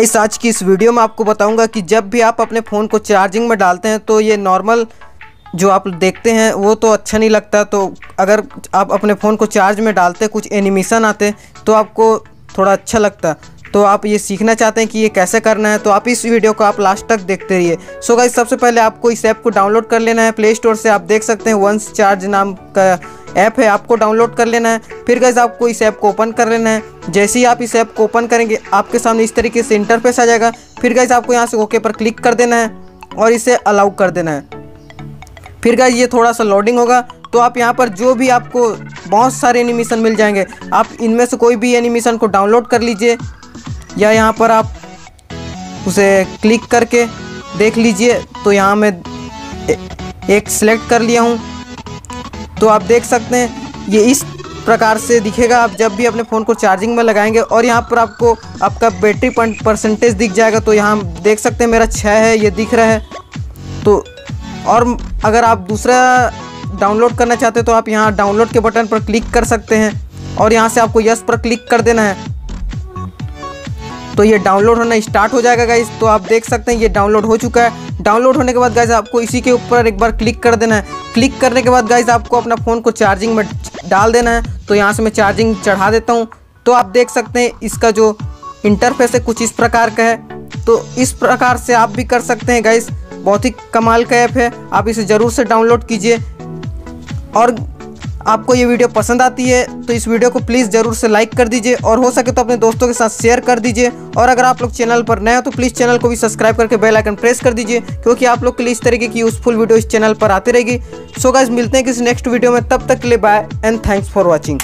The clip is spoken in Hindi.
इस आज की इस वीडियो में आपको बताऊँगा कि जब भी आप अपने फ़ोन को चार्जिंग में डालते हैं तो ये नॉर्मल जो आप देखते हैं, वो तो अच्छा नहीं लगता। तो अगर आप अपने फ़ोन को चार्ज में डालते, कुछ एनिमेशन आते तो आपको थोड़ा अच्छा लगता। तो आप ये सीखना चाहते हैं कि ये कैसे करना है तो आप इस वीडियो को आप लास्ट तक देखते रहिए। सो गाइस सबसे पहले आपको इस ऐप को डाउनलोड कर लेना है। प्ले स्टोर से आप देख सकते हैं वंस चार्ज नाम का ऐप है, आपको डाउनलोड कर लेना है। फिर गाइज़ आपको इस ऐप को ओपन कर लेना है। जैसे ही आप इस ऐप को ओपन करेंगे, आपके सामने इस तरीके से इंटरफेस आ जाएगा। फिर गाइज़ आपको यहाँ से ओके पर क्लिक कर देना है और इसे अलाउ कर देना है। फिर गाइज़ ये थोड़ा सा लोडिंग होगा। तो आप यहाँ पर जो भी आपको बहुत सारे एनिमेशन मिल जाएँगे, आप इनमें से कोई भी एनिमेशन को डाउनलोड कर लीजिए। या यहाँ पर आप उसे क्लिक करके देख लीजिए तो यहाँ मैं एक सिलेक्ट कर लिया हूँ। तो आप देख सकते हैं, ये इस प्रकार से दिखेगा। आप जब भी अपने फ़ोन को चार्जिंग में लगाएँगे और यहाँ पर आपको आपका बैटरी परसेंटेज दिख जाएगा तो यहाँ देख सकते हैं, मेरा छः है, ये दिख रहा है। तो और अगर आप दूसरा डाउनलोड करना चाहते हैं तो आप यहाँ डाउनलोड के बटन पर क्लिक कर सकते हैं और यहाँ से आपको यस पर क्लिक कर देना है। तो ये डाउनलोड होना स्टार्ट हो जाएगा गाइज़ तो आप देख सकते हैं, ये डाउनलोड हो चुका है. डाउनलोड होने के बाद गाइज़ आपको इसी के ऊपर एक बार क्लिक कर देना है. क्लिक करने के बाद गाइज़ आपको अपना फ़ोन को चार्जिंग में डाल देना है. तो यहाँ से मैं चार्जिंग चढ़ा देता हूँ. तो आप देख सकते हैं, इसका जो इंटरफेस है कुछ इस प्रकार का है. तो इस प्रकार से आप भी कर सकते हैं गाइज़ बहुत ही कमाल का ऐप है. आप इसे ज़रूर से डाउनलोड कीजिए. और आपको ये वीडियो पसंद आती है तो इस वीडियो को प्लीज़ ज़रूर से लाइक कर दीजिए और हो सके तो अपने दोस्तों के साथ शेयर कर दीजिए। और अगर आप लोग चैनल पर नए हो तो प्लीज़ चैनल को भी सब्सक्राइब करके बेल आइकन प्रेस कर दीजिए, क्योंकि आप लोग के लिए इस तरीके की यूज़फुल वीडियो इस चैनल पर आती रहेगी। सो गाइज़ मिलते हैं किसी नेक्स्ट वीडियो में, तब तक के लिए bye and thanks for watching